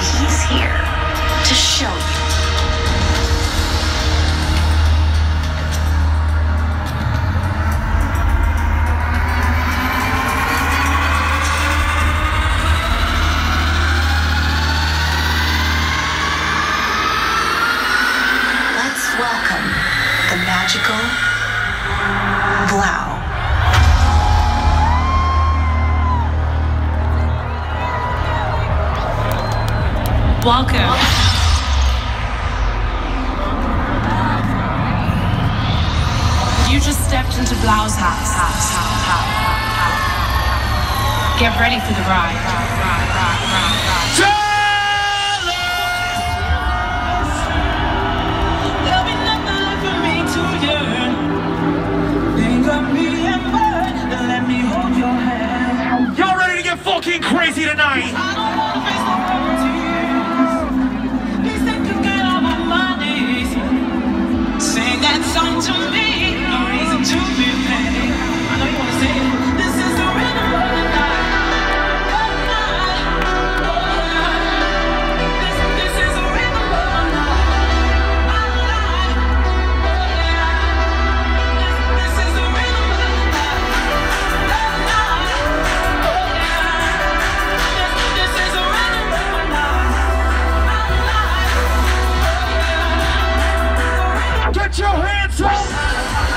he's here to show you. Let's welcome the magical Welcome. You just stepped into 3LAU's house. Get ready for the ride. Y'all ready to get fucking crazy tonight? your hands up!